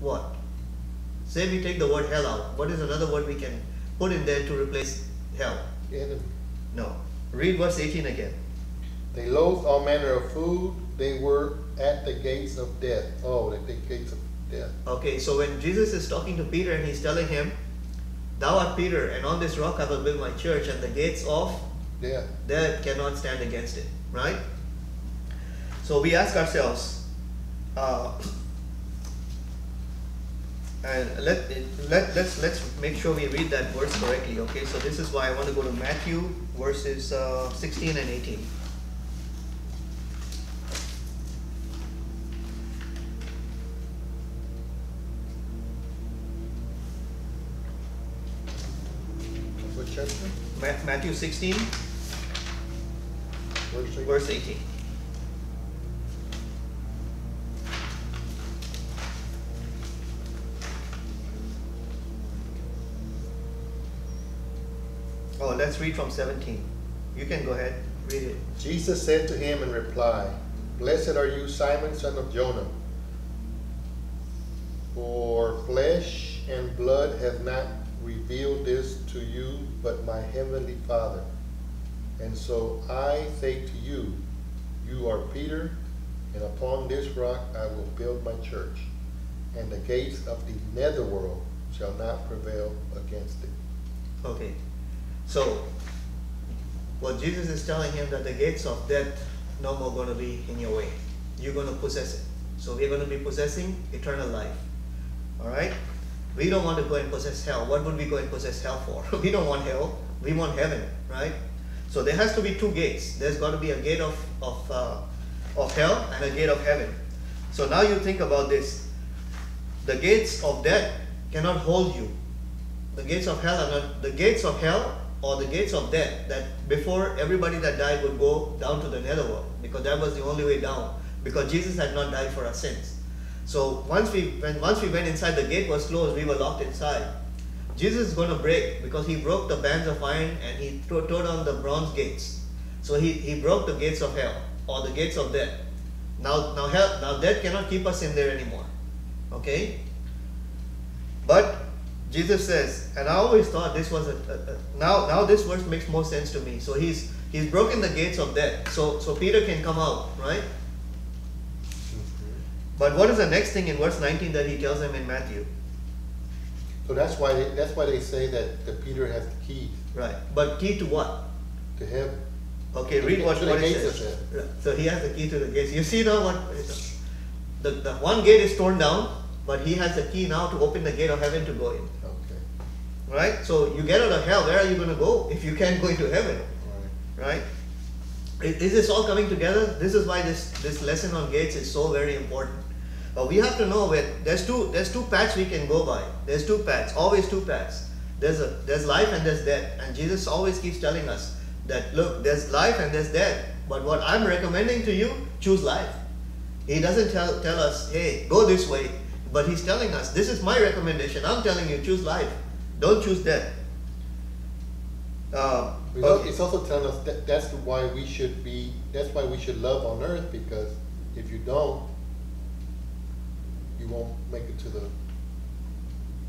what? Say we take the word hell out. What is another word we can put in there to replace hell? Enemy. No. Read verse 18 again. They loathed all manner of food. They were at the gates of death. Oh, at the gates of death. Okay, so when Jesus is talking to Peter and he's telling him, Thou art Peter, and on this rock I will build my church, and the gates of Death. death cannot stand against it, right? So we ask ourselves, uh, and let, let, let's, let's make sure we read that verse correctly, okay? So this is why I want to go to Matthew verses uh, 16 and 18. What chapter? Ma- Matthew 16, Verse eight. verse 18. Let's read from 17. You can go ahead, read it. Jesus said to him in reply, Blessed are you, Simon, son of Jonah. For flesh and blood have not revealed this to you, but my heavenly Father. And so I say to you, you are Peter, and upon this rock I will build my church, and the gates of the netherworld shall not prevail against it. Okay. So, what Jesus is telling him that the gates of death no more going to be in your way. You're going to possess it. So we're going to be possessing eternal life. All right. We don't want to go and possess hell. What would we go and possess hell for? we don't want hell. We want heaven, right? So there has to be two gates. There's got to be a gate of of uh, of hell and a gate of heaven. So now you think about this. The gates of death cannot hold you the gates of hell are not the gates of hell or the gates of death that before everybody that died would go down to the netherworld because that was the only way down because jesus had not died for our sins so once we when once we went inside the gate was closed we were locked inside. Jesus is going to break because he broke the bands of iron and he tore, tore down the bronze gates. So he, he broke the gates of hell or the gates of death. Now now hell now death cannot keep us in there anymore okay? But Jesus says, and I always thought this was a, a, a- now now this verse makes more sense to me. So he's he's broken the gates of death. So so Peter can come out, right? But what is the next thing in verse 19 that he tells him in Matthew? So that's why, that's why they say that the Peter has the key. Right. But key to what? to heaven. Okay, read what, To the what it says. So he has the key to the gates. You see now what the, the one gate is torn down, but he has the key now to open the gate of heaven to go in. Right? So you get out of hell, where are you going to go if you can't go into heaven? right. Is is this all coming together? This is why this, this lesson on gates is so very important. But we have to know that there's two there's two paths we can go by. There's two paths, always two paths. There's a there's life and there's death. And Jesus always keeps telling us that look, there's life and there's death. But what I'm recommending to you, choose life. He doesn't tell tell us, hey, go this way. But he's telling us, this is my recommendation. I'm telling you, choose life. Don't choose that. Uh, It's. It's also telling us that that's why we should be, that's why we should love on earth, because if you don't, you won't make it to the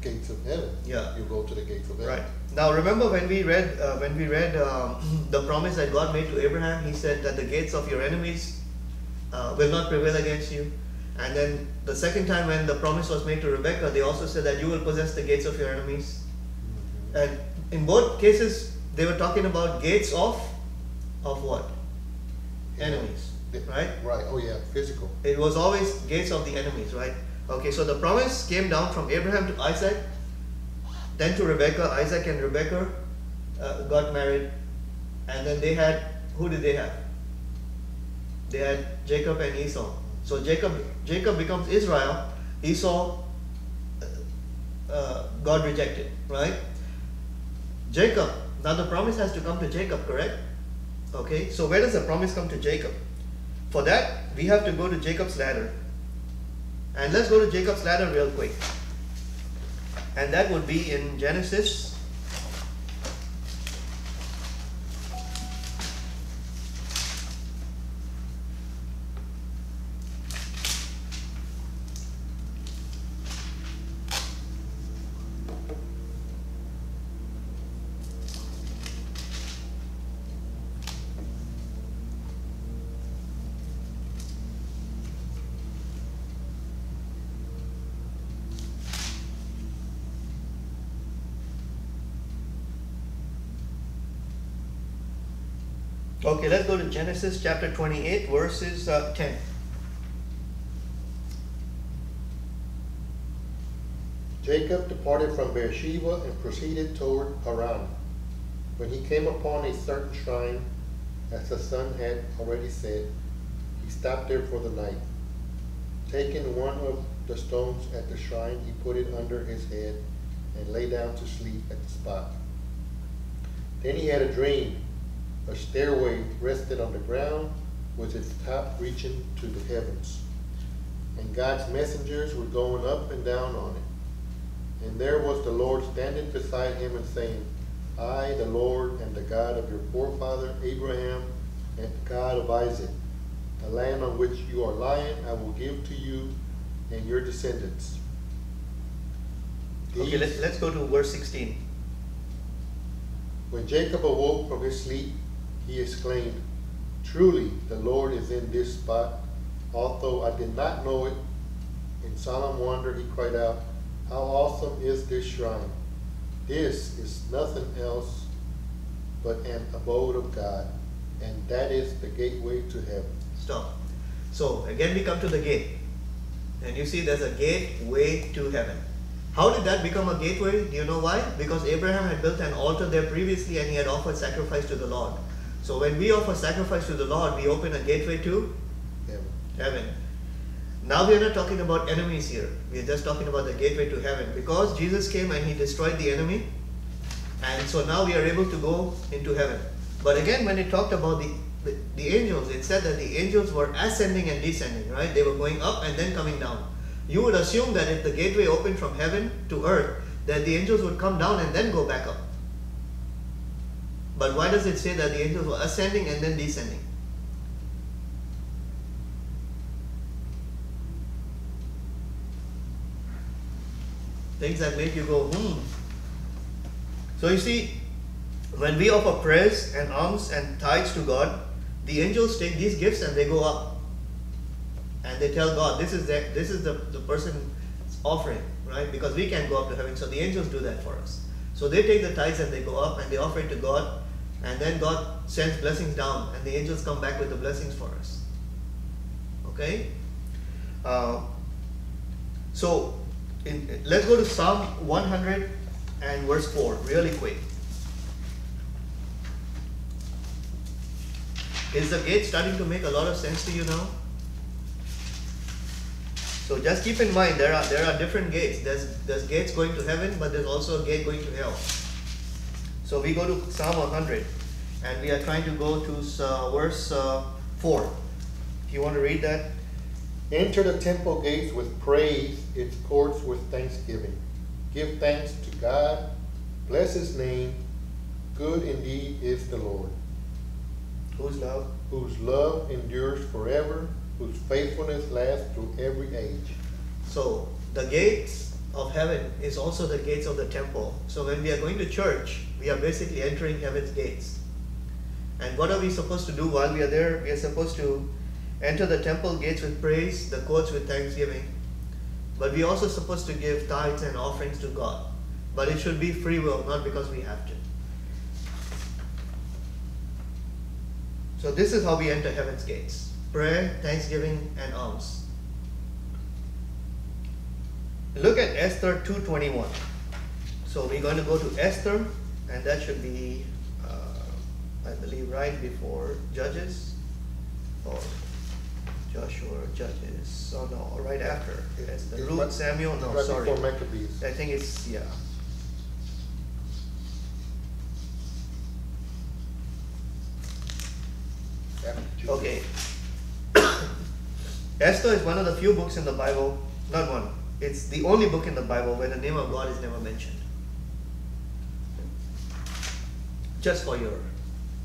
gates of heaven. Yeah. You'll go to the gates of heaven. Right. Now remember when we read uh, when we read um, the promise that God made to Abraham, He said that the gates of your enemies uh, will not prevail against you. And then the second time when the promise was made to Rebecca, they also said that you will possess the gates of your enemies. And in both cases, they were talking about gates of of what? Enemies, right? Right, oh yeah, physical. It was always gates of the enemies, right? Okay, so the promise came down from Abraham to Isaac, then to Rebecca. Isaac and Rebecca uh, got married, and then they had who did they have? They had Jacob and Esau. So Jacob Jacob becomes Israel. Esau, uh, uh, God rejected, right? Jacob. Now the promise has to come to Jacob, correct? Okay. So where does the promise come to Jacob? For that, we have to go to Jacob's ladder. And let's go to Jacob's ladder real quick. And that would be in Genesis. Okay, let's go to Genesis chapter 28, verses uh, 10. Jacob departed from Beersheba and proceeded toward Haran. When he came upon a certain shrine, as the sun had already said, he stopped there for the night. Taking one of the stones at the shrine, he put it under his head and lay down to sleep at the spot. Then he had a dream. A stairway rested on the ground with its top reaching to the heavens. And God's messengers were going up and down on it. And there was the Lord standing beside him and saying, I, the Lord, am the God of your forefather Abraham and the God of Isaac. The land on which you are lying I will give to you and your descendants. Okay, let's, let's go to verse 16. When Jacob awoke from his sleep, he exclaimed, Truly, the Lord is in this spot, although I did not know it. In solemn wonder, he cried out, How awesome is this shrine! This is nothing else but an abode of God, and that is the gateway to heaven. Stop. So, again, we come to the gate. And you see there's a gateway to heaven. How did that become a gateway? Do you know why? Because Abraham had built an altar there previously and he had offered sacrifice to the Lord. So, when we offer sacrifice to the Lord, we open a gateway to Heaven. heaven. Now we are not talking about enemies here. We are just talking about the gateway to heaven. Because Jesus came and he destroyed the enemy, and so now we are able to go into heaven. But again, when it talked about the, the, the angels, it said that the angels were ascending and descending, right? They were going up and then coming down. You would assume that if the gateway opened from heaven to earth, that the angels would come down and then go back up. But why does it say that the angels were ascending and then descending? things that make you go, hmm. So you see, when we offer prayers and alms and tithes to God, the angels take these gifts and they go up. And they tell God, this is the, this is the, the person's offering, right? Because we can't go up to heaven. So the angels do that for us. So they take the tithes and they go up and they offer it to God. And then God sends blessings down and the angels come back with the blessings for us. Okay? Uh, so in, let's go to Psalm 100 and verse 4 really quick. Is the gate starting to make a lot of sense to you now? So just keep in mind there are there are different gates. There's there's gates going to heaven, but there's also a gate going to hell. So we go to Psalm 100, and we are trying to go to uh, verse uh, 4. If you want to read that, Enter the temple gates with praise, its courts with thanksgiving. Give thanks to God, bless his name. Good indeed is the Lord, who's love? whose love endures forever, whose faithfulness lasts through every age. So the gates of heaven is also the gates of the temple. So when we are going to church, we are basically entering heaven's gates. And what are we supposed to do while we are there? We are supposed to enter the temple gates with praise, the courts with thanksgiving. But we are also supposed to give tithes and offerings to God. But it should be free will, not because we have to. So this is how we enter heaven's gates. Prayer, thanksgiving, and alms. Look at Esther 2.21. So we're going to go to Esther, and that should be, uh, I believe, right before Judges, or Joshua, or Judges. Oh no, right after. It's the Ruth, right- Samuel. No, right sorry. before Maccabees. I think it's yeah. Okay. Esther is one of the few books in the Bible, not one, it's the only book in the Bible where the name of God is never mentioned. Just for your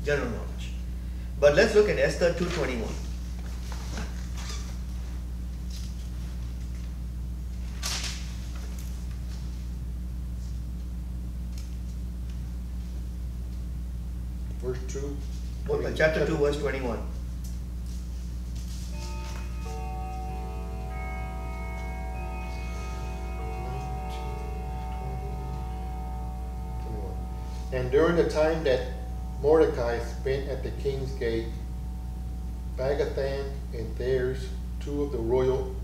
general knowledge. But let's look at Esther 221. Verse two. Uh, Chapter 2, verse 21. And during the time that Mordecai spent at the king's gate Bagathan and Thares, two of the royal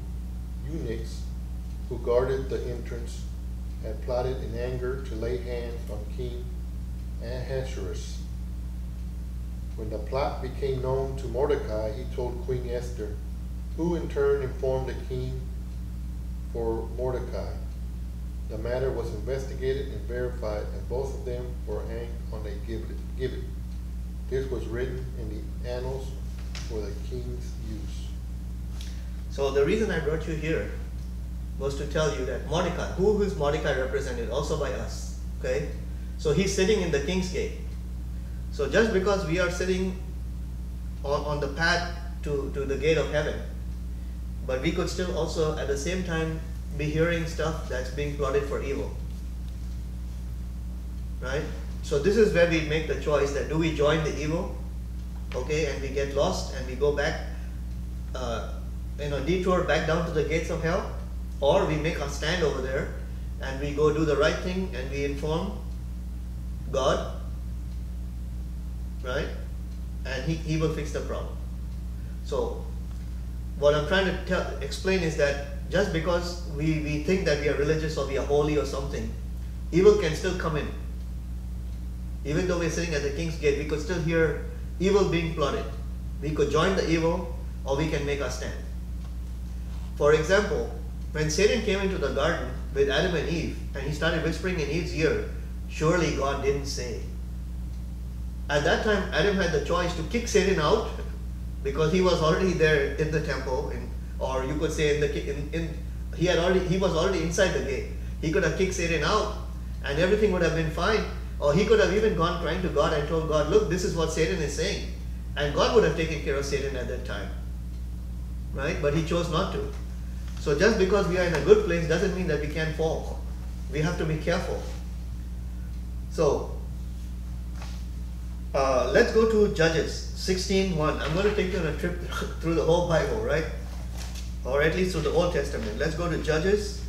eunuchs who guarded the entrance, had plotted in anger to lay hands on King Ahasuerus. When the plot became known to Mordecai, he told Queen Esther, who in turn informed the king for Mordecai. The matter was investigated and verified, and both of them were hanged on a gibbet. This was written in the annals for the king's use. So the reason I brought you here was to tell you that Mordecai, who is Mordecai represented also by us, okay? So he's sitting in the king's gate. So just because we are sitting on, on the path to, to the gate of heaven, but we could still also at the same time be hearing stuff that's being plotted for evil. Right? So this is where we make the choice that do we join the evil, okay, and we get lost and we go back, uh, you know, detour back down to the gates of hell, or we make a stand over there and we go do the right thing and we inform God, right? And he, he will fix the problem. So what I'm trying to tell, explain is that just because we, we think that we are religious or we are holy or something, evil can still come in. Even though we're sitting at the king's gate, we could still hear evil being plotted. We could join the evil or we can make our stand. For example, when Satan came into the garden with Adam and Eve and he started whispering in Eve's ear, surely God didn't say. At that time, Adam had the choice to kick Satan out because he was already there in the temple, in, or you could say in the in, in he had already he was already inside the gate. He could have kicked Satan out, and everything would have been fine. Or he could have even gone crying to God and told God, "Look, this is what Satan is saying," and God would have taken care of Satan at that time, right? But he chose not to. So just because we are in a good place doesn't mean that we can't fall. We have to be careful. So uh, let's go to Judges 16.1. I'm going to take you on a trip through the whole Bible, right? Or at least through the Old Testament. Let's go to Judges.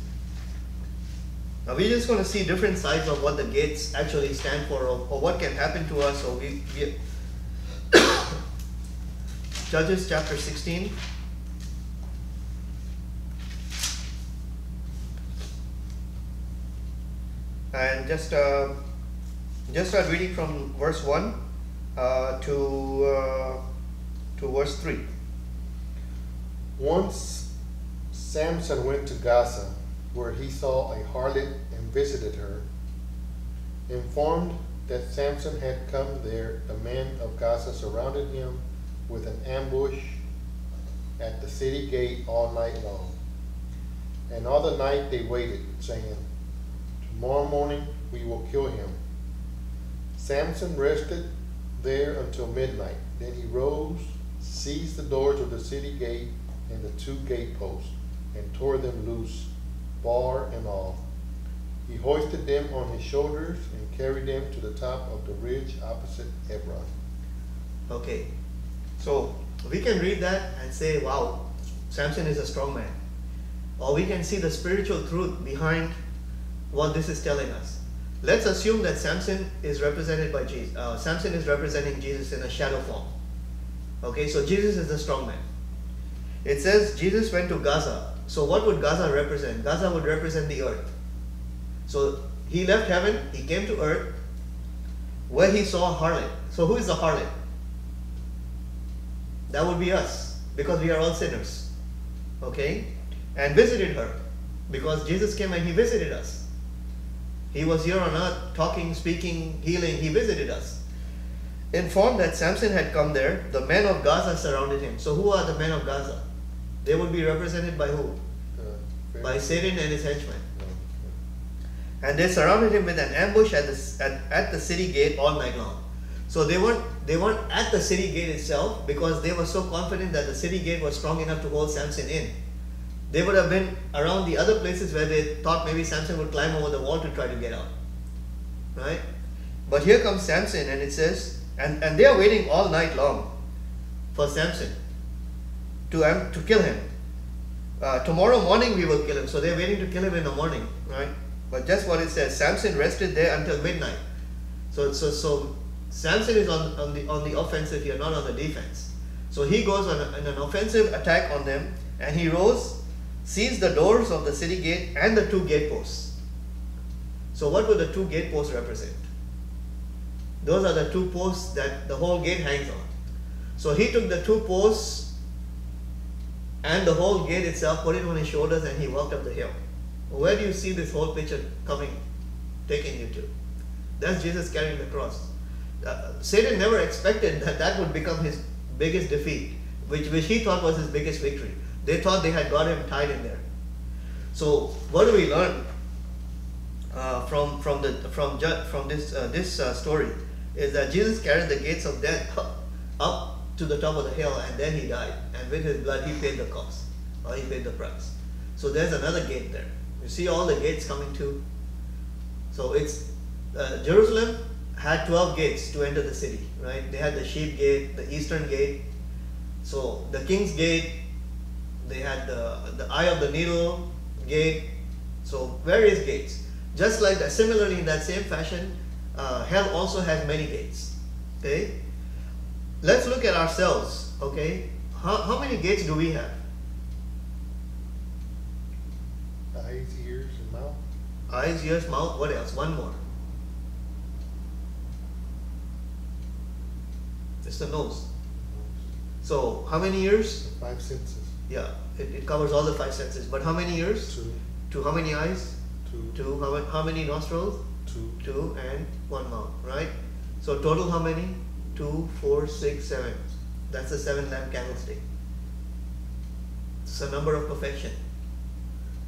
Now we're just going to see different sides of what the gates actually stand for or, or what can happen to us. Or we, we Judges chapter 16. And just uh, just start reading from verse 1 uh, to, uh, to verse 3. Once Samson went to Gaza, where he saw a harlot and visited her. Informed that Samson had come there, the men of Gaza surrounded him with an ambush at the city gate all night long. And all the night they waited, saying, Tomorrow morning we will kill him. Samson rested there until midnight. Then he rose, seized the doors of the city gate and the two gate posts, and tore them loose, bar and all. He hoisted them on his shoulders and carried them to the top of the ridge opposite Hebron. Okay, so we can read that and say, wow, Samson is a strong man. Or we can see the spiritual truth behind what this is telling us. Let's assume that Samson is represented by Jesus. Uh, Samson is representing Jesus in a shadow form. Okay, so Jesus is the strong man. It says Jesus went to Gaza. So what would Gaza represent? Gaza would represent the earth. So he left heaven, he came to earth, where he saw a harlot. So who is the harlot? That would be us, because we are all sinners. Okay? And visited her, because Jesus came and he visited us. He was here on earth talking, speaking, healing. He visited us. Informed that Samson had come there, the men of Gaza surrounded him. So, who are the men of Gaza? They would be represented by who? Uh, By Satan and his henchmen. And they surrounded him with an ambush at the, at, at the city gate all night long. So they weren't they weren't at the city gate itself because they were so confident that the city gate was strong enough to hold Samson in. They would have been around the other places where they thought maybe Samson would climb over the wall to try to get out. Right? But here comes Samson and it says, and, and they are waiting all night long for Samson to, um, to kill him. Uh, tomorrow morning we will kill him. So they're waiting to kill him in the morning, right? But just what it says, Samson rested there until midnight. So, so, so Samson is on, on the on the offensive here, not on the defense. So he goes on, a, an offensive attack on them, and he rose, seized the doors of the city gate and the two gateposts. So what would the two gateposts represent? Those are the two posts that the whole gate hangs on. So he took the two posts and the whole gate itself, put it on his shoulders, and he walked up the hill. Where do you see this whole picture coming, taking you to? That's Jesus carrying the cross. Uh, Satan never expected that that would become his biggest defeat, which, which he thought was his biggest victory. They thought they had got him tied in there. So what do we learn uh, from from the from from this uh, this uh, story? Is that Jesus carried the gates of death up, up to the top of the hill, and then he died, and with his blood he paid the cost, or he paid the price. So there's another gate there. You see all the gates coming to. So it's uh, Jerusalem had 12 gates to enter the city, right? They had the sheep gate, the eastern gate. So the king's gate, they had the, the eye of the needle gate. So various gates. Just like that, similarly in that same fashion, uh, hell also has many gates. Okay? Let's look at ourselves. Okay? How, how many gates do we have? Eyes, ears, and mouth. Eyes, ears, mouth, what else? One more. It's the nose. So, how many ears? Five senses. Yeah, it, it covers all the five senses. But how many ears? Two, Two. How many eyes? two, Two. How, how many nostrils? two, Two and one mouth, right? So, total how many? Two, four, six, seven. That's a seven lamp candlestick. It's a number of perfection.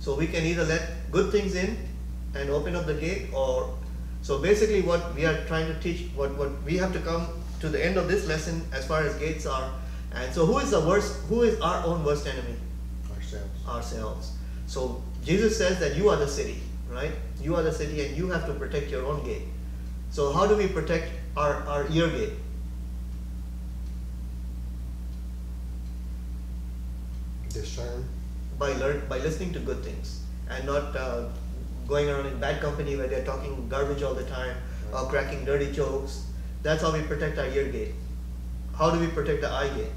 So, we can either let good things in and open up the gate, or so basically, what we are trying to teach, what, what we have to come to the end of this lesson as far as gates are. And so, who is the worst? Who is our own worst enemy? ourselves. Ourselves. So, Jesus says that you are the city, right? You are the city, and you have to protect your own gate. So, how do we protect our, our ear gate? Discern. By learn by listening to good things and not uh, going around in bad company where they're talking garbage all the time or cracking dirty jokes. That's how we protect our ear gate. How do we protect the eye gate?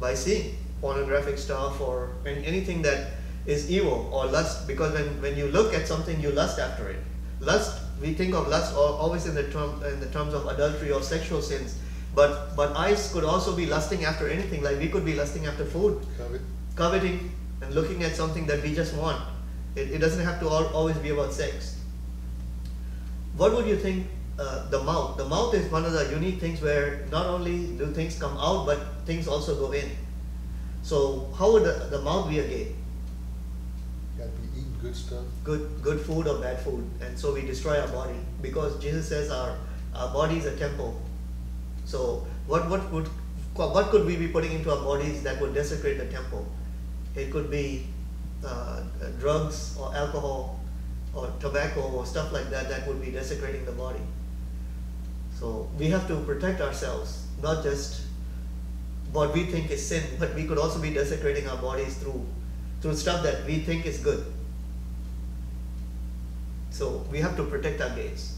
By seeing pornographic stuff or anything that is evil or lust because when, when you look at something you lust after it lust we think of lust always in the term in the terms of adultery or sexual sins but but eyes could also be lusting after anything like we could be lusting after food. Covet. coveting and looking at something that we just want. It, it doesn't have to al- always be about sex. What would you think uh, the mouth? The mouth is one of the unique things where not only do things come out but things also go in. So how would the, the mouth be a gate Gotta be eating good stuff. good good food or bad food. And so we destroy our body. Because jesus says our our body is a temple so what what would what could we be putting into our bodies that would desecrate the temple? It could be uh, drugs or alcohol or tobacco or stuff like that that would be desecrating the body. So we have to protect ourselves not just what we think is sin but we could also be desecrating our bodies through through stuff that we think is good. So we have to protect our gates.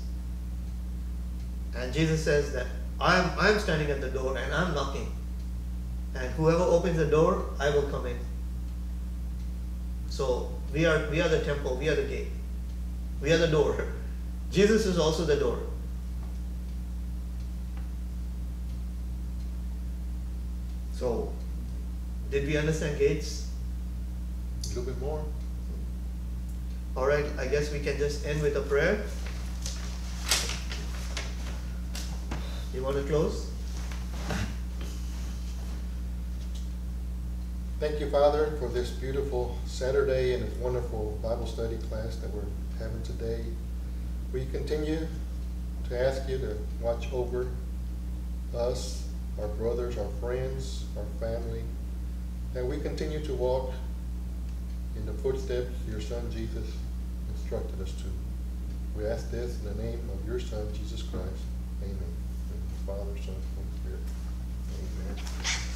And Jesus says that I'm I'm standing at the door and I'm knocking. And whoever opens the door, I will come in. So we are we are the temple, we are the gate. We are the door. Jesus is also the door. So did we understand gates? A little bit more. All right, I guess we can just end with a prayer. You want to close? Thank you, Father, for this beautiful Saturday and this wonderful Bible study class that we're having today. We continue to ask you to watch over us, our brothers, our friends, our family, and we continue to walk in the footsteps your Son Jesus instructed us to. We ask this in the name of your Son, Jesus Christ. Amen. Father, Son, and Holy Spirit. Amen.